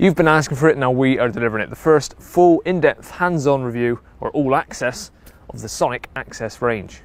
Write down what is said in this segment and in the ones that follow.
You've been asking for it, now we are delivering it. The first full in-depth hands-on review or all access of the Sonik AXS range.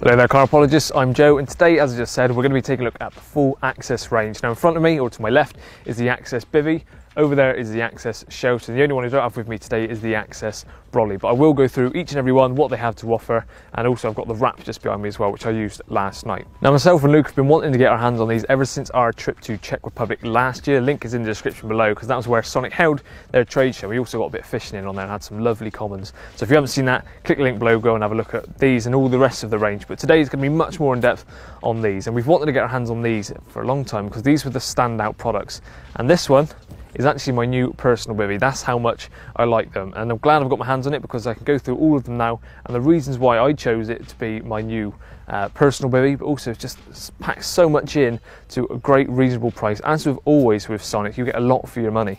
Hello there carpologists, I'm Joe and today as I just said we're going to be taking a look at the full AXS range. Now in front of me or to my left is the AXS Bivvy, over there is the AXS Shelter. The only one I don't have with me today is the AXS Brolly, but I will go through each and every one, what they have to offer, and also I've got the wrap just behind me as well, which I used last night. Now myself and Luke have been wanting to get our hands on these ever since our trip to Czech Republic last year. Link is in the description below because that was where Sonik held their trade show. We also got a bit of fishing in on there and had some lovely commons. So if you haven't seen that, click the link below, go and have a look at these and all the rest of the range. But today is going to be much more in depth on these, and we've wanted to get our hands on these for a long time because these were the standout products. And this one is actually my new personal bivy. That's how much I like them. And I'm glad I've got my hands on it because I can go through all of them now and the reasons why I chose it to be my new uh, personal bivy, but also just packs so much in to a great reasonable price. As with always with Sonik, you get a lot for your money.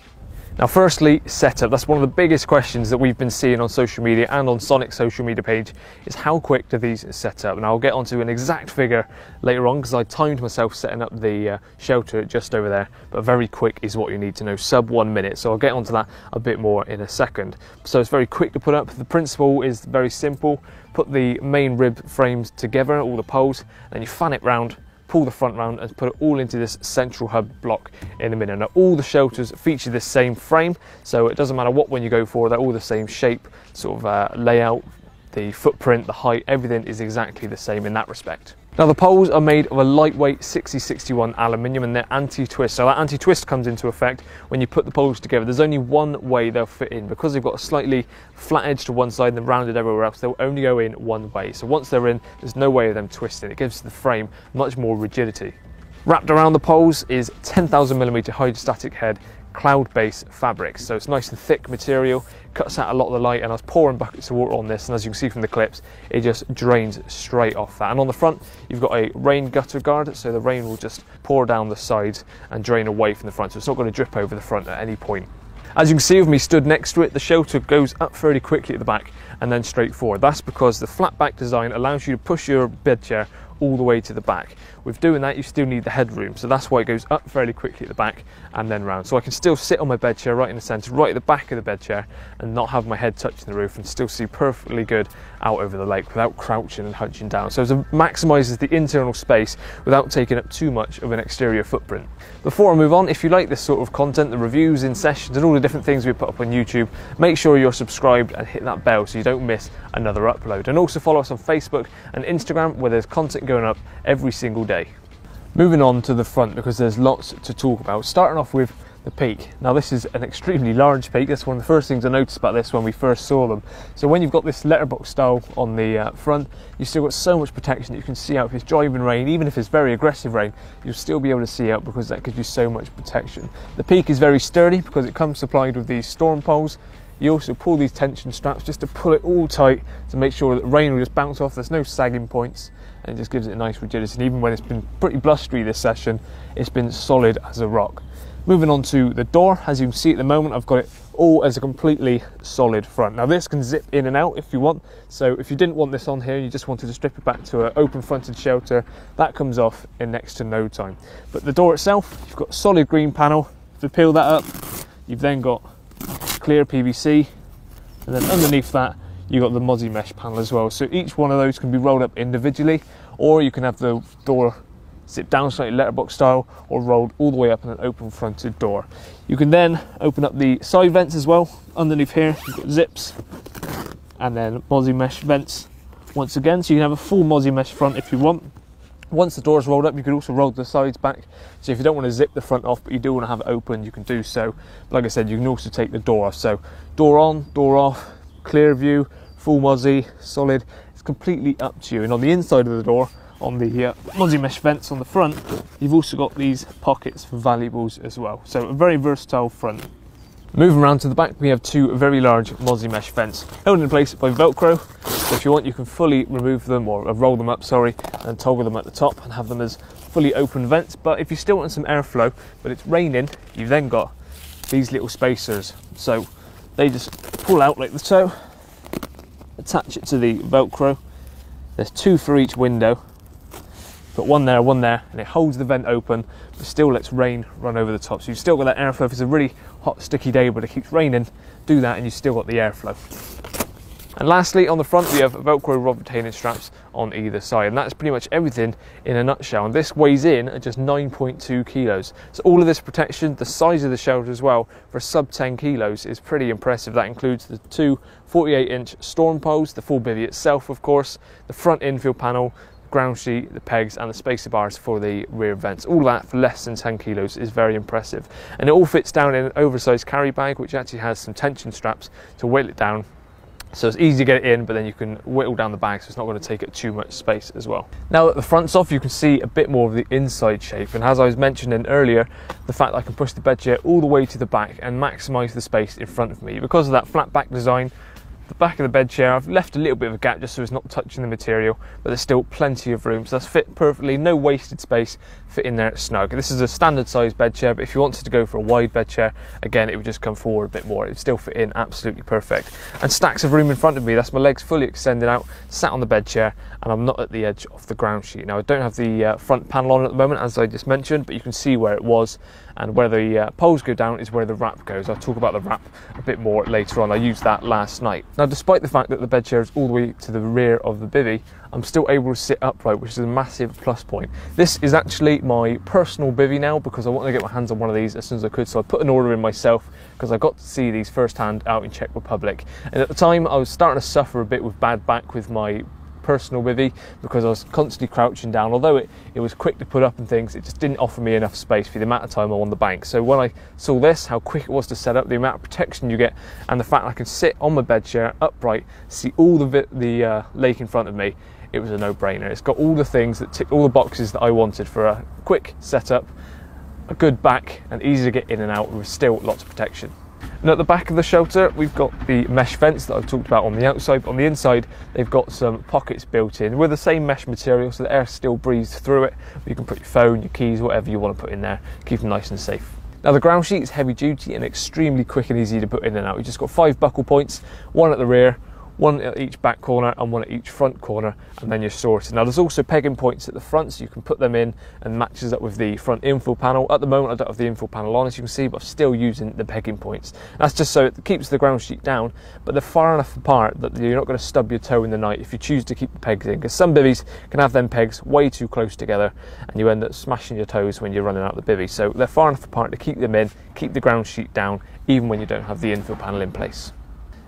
Now, firstly, setup. That's one of the biggest questions that we've been seeing on social media and on Sonik's social media page is how quick do these set up? And I'll get onto an exact figure later on because I timed myself setting up the uh, shelter just over there, but very quick is what you need to know, sub one minute. So I'll get onto that a bit more in a second. So it's very quick to put up. The principle is very simple. Put the main rib frames together, all the poles, and you fan it round pull the front round and put it all into this central hub block in a minute. Now all the shelters feature the same frame, so it doesn't matter what one you go for, they're all the same shape, sort of uh, layout, the footprint, the height, everything is exactly the same in that respect. Now the poles are made of a lightweight 6061 aluminium and they're anti-twist. So that anti-twist comes into effect when you put the poles together. There's only one way they'll fit in because they've got a slightly flat edge to one side and they're rounded everywhere else. They'll only go in one way. So once they're in, there's no way of them twisting. It gives the frame much more rigidity. Wrapped around the poles is 10,000 millimeter hydrostatic head Cloudbase fabric. So it's nice and thick material, cuts out a lot of the light and I was pouring buckets of water on this and as you can see from the clips, it just drains straight off that. And on the front, you've got a rain gutter guard, so the rain will just pour down the sides and drain away from the front. So it's not going to drip over the front at any point. As you can see with me stood next to it, the shelter goes up fairly quickly at the back and then straight forward. That's because the flat back design allows you to push your bed chair all the way to the back. With doing that, you still need the headroom, so that's why it goes up fairly quickly at the back and then round. So I can still sit on my bed chair right in the centre, right at the back of the bed chair, and not have my head touching the roof and still see perfectly good out over the lake without crouching and hunching down. So it maximises the internal space without taking up too much of an exterior footprint. Before I move on, if you like this sort of content, the reviews in sessions and all the different things we put up on YouTube, make sure you're subscribed and hit that bell so you don't miss another upload. And also follow us on Facebook and Instagram where there's content going up every single day. Moving on to the front because there's lots to talk about. Starting off with the peak. Now this is an extremely large peak. That's one of the first things I noticed about this when we first saw them. So when you've got this letterbox style on the uh, front, you've still got so much protection that you can see out if it's driving rain, even if it's very aggressive rain, you'll still be able to see out because that gives you so much protection. The peak is very sturdy because it comes supplied with these storm poles. You also pull these tension straps just to pull it all tight to make sure that rain will just bounce off. There's no sagging points and it just gives it a nice rigidity. And even when it's been pretty blustery this session, it's been solid as a rock. Moving on to the door, as you can see at the moment, I've got it all as a completely solid front. Now this can zip in and out if you want. So if you didn't want this on here, and you just wanted to strip it back to an open fronted shelter, that comes off in next to no time. But the door itself, you've got solid green panel. If you peel that up, you've then got clear PVC, and then underneath that, you've got the Mozzie mesh panel as well. So each one of those can be rolled up individually, or you can have the door zip down slightly letterbox style, or rolled all the way up in an open fronted door. You can then open up the side vents as well. Underneath here, you've got zips, and then Mozzie mesh vents once again. So you can have a full Mozzie mesh front if you want. Once the door's rolled up, you can also roll the sides back. So if you don't want to zip the front off, but you do want to have it open, you can do so. But like I said, you can also take the door off. So door on, door off, clear view, full mozzie, solid. It's completely up to you. And on the inside of the door, on the uh, mozzie mesh vents on the front, you've also got these pockets for valuables as well. So a very versatile front. Moving around to the back, we have two very large mozzie mesh vents held in place by Velcro. So if you want, you can fully remove them or roll them up, sorry, and toggle them at the top and have them as fully open vents. But if you still want some airflow, but it's raining, you've then got these little spacers. So they just pull out like so, attach it to the Velcro. There's two for each window. Put one there, one there, and it holds the vent open, but still lets rain run over the top. So you've still got that airflow. If it's a really hot, sticky day, but it keeps raining, do that, and you've still got the airflow. And lastly, on the front, we have Velcro rod retaining straps on either side. And that's pretty much everything in a nutshell. And this weighs in at just 9.2 kilos. So all of this protection, the size of the shelter as well, for sub 10 kilos is pretty impressive. That includes the two 48 inch storm poles, the full bivy itself, of course, the front infill panel, ground sheet, the pegs and the spacer bars for the rear vents. All that for less than 10 kilos is very impressive. And it all fits down in an oversized carry bag, which actually has some tension straps to weight it down so it's easy to get it in, but then you can whittle down the bag so it's not going to take up too much space as well. Now that the front's off, you can see a bit more of the inside shape. And as I was mentioning earlier, the fact that I can push the bed chair all the way to the back and maximize the space in front of me. Because of that flat back design, the back of the bed chair, I've left a little bit of a gap just so it's not touching the material, but there's still plenty of room. So that's fit perfectly, no wasted space, fit in there snug. This is a standard size bed chair, but if you wanted to go for a wide bed chair, again, it would just come forward a bit more. It would still fit in absolutely perfect. And stacks of room in front of me, that's my legs fully extended out, sat on the bed chair, and I'm not at the edge of the ground sheet. Now, I don't have the uh, front panel on at the moment, as I just mentioned, but you can see where it was and where the uh, poles go down is where the wrap goes. I'll talk about the wrap a bit more later on. I used that last night. Now, despite the fact that the bed chair is all the way to the rear of the bivvy, I'm still able to sit upright, which is a massive plus point. This is actually my personal bivvy now because I wanted to get my hands on one of these as soon as I could. So I put an order in myself because I got to see these firsthand out in Czech Republic. And at the time, I was starting to suffer a bit with bad back with my personal bivvy because I was constantly crouching down. Although it, it was quick to put up and things, it just didn't offer me enough space for the amount of time I'm on the bank. So when I saw this, how quick it was to set up, the amount of protection you get, and the fact I can sit on my bed chair upright, see all the, the uh, lake in front of me, it was a no-brainer. It's got all the things that tick all the boxes that I wanted for a quick setup, a good back, and easy to get in and out with still lots of protection. And at the back of the shelter, we've got the mesh fence that I've talked about on the outside. On the inside, they've got some pockets built in with the same mesh material, so the air still breathes through it. You can put your phone, your keys, whatever you want to put in there, keep them nice and safe. Now the ground sheet is heavy duty and extremely quick and easy to put in and out. You've just got five buckle points, one at the rear, one at each back corner and one at each front corner and then you're sorted. Now there's also pegging points at the front so you can put them in and matches up with the front infill panel. At the moment I don't have the infill panel on as you can see but I'm still using the pegging points. That's just so it keeps the ground sheet down but they're far enough apart that you're not going to stub your toe in the night if you choose to keep the pegs in because some bivvies can have them pegs way too close together and you end up smashing your toes when you're running out the bivvy. So they're far enough apart to keep them in, keep the ground sheet down even when you don't have the infill panel in place.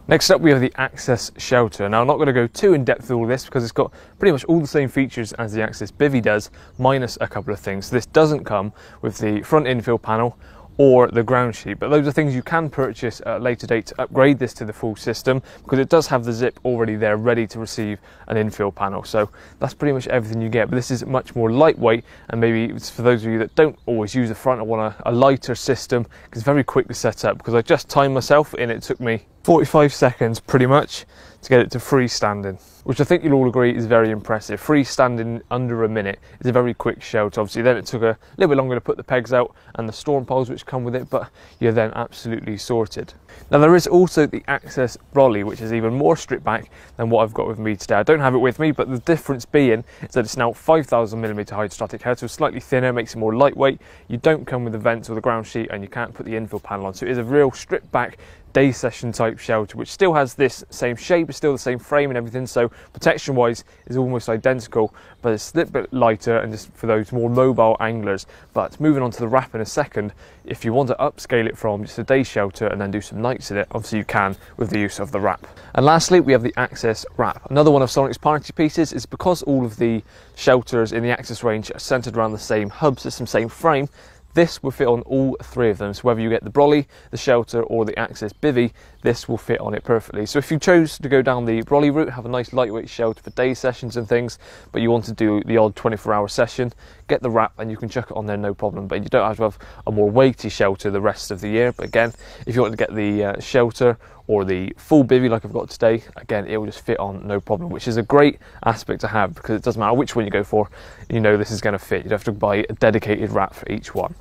Next up we have the AXS Shelter. Now I'm not going to go too in depth with all this because it's got pretty much all the same features as the AXS Bivvy does, minus a couple of things. This doesn't come with the front infill panel or the ground sheet. But those are things you can purchase at a later date to upgrade this to the full system because it does have the zip already there ready to receive an infill panel. So that's pretty much everything you get. But this is much more lightweight and maybe it's for those of you that don't always use the front or want a, a lighter system because it's very quick to set up because I just timed myself and it took me 45 seconds pretty much to get it to freestanding, which I think you'll all agree is very impressive. Freestanding under a minute is a very quick shelter. Obviously, then it took a little bit longer to put the pegs out and the storm poles which come with it, but you're then absolutely sorted. Now, there is also the AXS Brolly, which is even more stripped back than what I've got with me today. I don't have it with me, but the difference being is that it's now 5,000 millimeter hydrostatic head, so slightly thinner, makes it more lightweight. You don't come with the vents or the ground sheet, and you can't put the infill panel on. So it is a real stripped back day session type shelter, which still has this same shape, it's still the same frame and everything. So protection wise is almost identical, but it's a little bit lighter and just for those more mobile anglers. But moving on to the wrap in a second, if you want to upscale it from just a day shelter and then do some nights in it, obviously you can with the use of the wrap. And lastly, we have the AXS wrap. Another one of Sonik's party pieces is because all of the shelters in the AXS range are centered around the same hub system, same frame, this will fit on all three of them. So whether you get the brolly, the shelter or the AXS bivy, this will fit on it perfectly. So if you chose to go down the brolly route, have a nice lightweight shelter for day sessions and things, but you want to do the odd 24 hour session, get the wrap and you can chuck it on there no problem. But you don't have to have a more weighty shelter the rest of the year. But again, if you want to get the uh, shelter or the full bivy like I've got today, again, it will just fit on no problem, which is a great aspect to have because it doesn't matter which one you go for, you know this is going to fit. You don't have to buy a dedicated wrap for each one.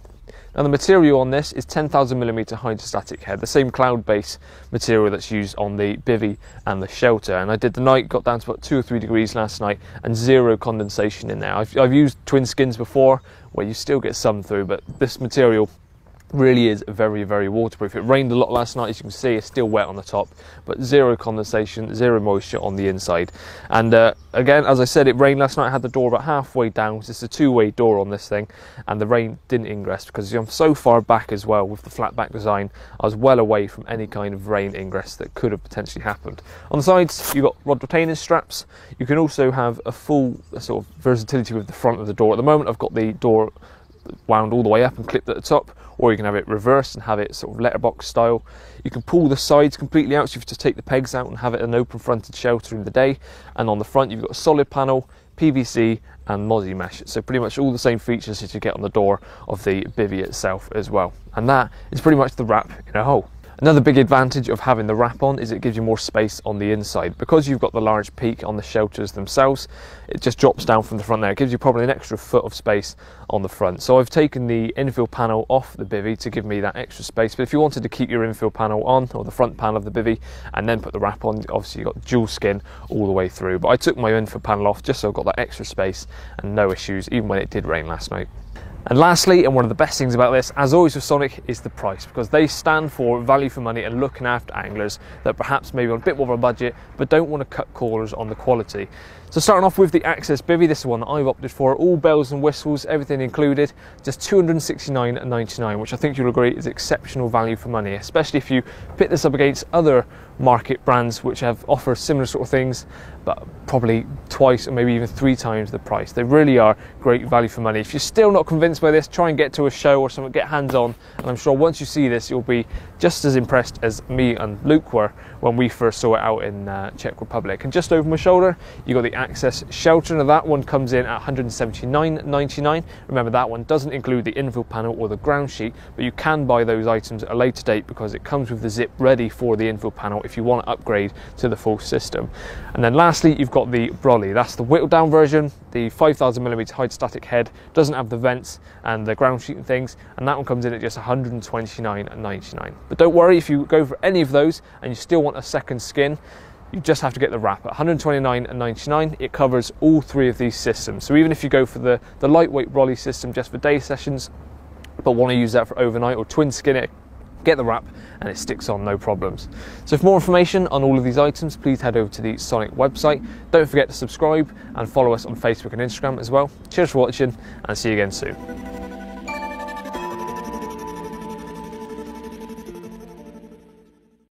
Now the material on this is 10,000 millimeter hydrostatic head, the same Cloudbase material that's used on the bivy and the shelter. And I did the night, got down to about two or three degrees last night and zero condensation in there. I've, I've used twin skins before where you still get some through, but this material really is very very waterproof. It rained a lot last night as you can see it's still wet on the top but zero condensation zero moisture on the inside. And uh, again as i said it rained last night i had the door about halfway down it's a two-way door on this thing and the rain didn't ingress because i'm so far back as well with the flat back design i was well away from any kind of rain ingress that could have potentially happened. On the sides you've got rod retaining straps. You can also have a full sort of versatility with the front of the door. At the moment i've got the door wound all the way up and clipped at the top or you can have it reversed and have it sort of letterbox style. You can pull the sides completely out, so you have to take the pegs out and have it an open fronted shelter in the day. And on the front, you've got a solid panel, PVC, and Mosi mesh. So pretty much all the same features that you get on the door of the bivy itself as well. And that is pretty much the wrap in a whole. Another big advantage of having the wrap on is it gives you more space on the inside. Because you've got the large peak on the shelters themselves, it just drops down from the front there. It gives you probably an extra foot of space on the front. So I've taken the infill panel off the bivy to give me that extra space. But if you wanted to keep your infill panel on, or the front panel of the bivy, and then put the wrap on, obviously you've got dual skin all the way through. But I took my infill panel off just so I've got that extra space and no issues, even when it did rain last night. And lastly, and one of the best things about this, as always with Sonik, is the price because they stand for value for money and looking after anglers that perhaps maybe on a bit more of a budget but don't want to cut corners on the quality. So starting off with the AXS Bivvy, this is one that I've opted for, all bells and whistles, everything included, just 269.99, which I think you'll agree is exceptional value for money, especially if you pit this up against other market brands which have offer similar sort of things but probably twice or maybe even three times the price. They really are great value for money. If you're still not convinced by this try and get to a show or something get hands on and i'm sure once you see this you'll be just as impressed as me and luke were when we first saw it out in uh, czech republic and just over my shoulder you got the AXS shelter and that one comes in at 179.99 remember that one doesn't include the infill panel or the ground sheet but you can buy those items at a later date because it comes with the zip ready for the infill panel if you want to upgrade to the full system. And then lastly, you've got the Brolly. That's the whittled down version, the 5000mm hydrostatic head, doesn't have the vents and the ground sheet and things, and that one comes in at just 129.99. But don't worry if you go for any of those and you still want a second skin, you just have to get the wrap at 129.99 it covers all three of these systems so even if you go for the the lightweight brolly system just for day sessions but want to use that for overnight or twin skin it get the wrap and it sticks on no problems. So for more information on all of these items, please head over to the Sonik website. Don't forget to subscribe and follow us on Facebook and Instagram as well. Cheers for watching and see you again soon.